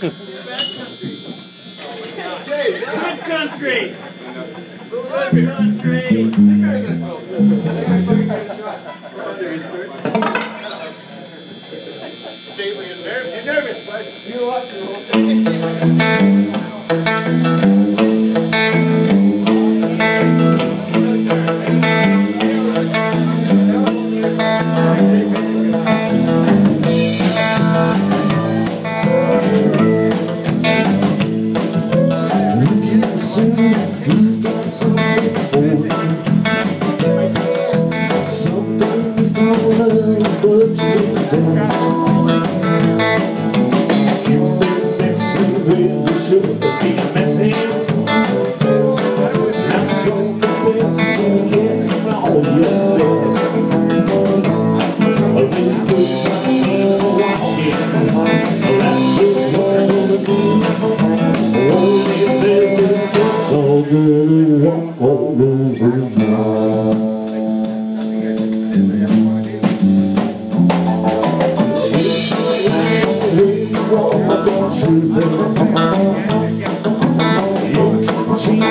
Good country. Good country. You and nervous. You're nervous, but you're watching the whole thing. de um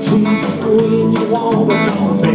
cheap when you wanna know.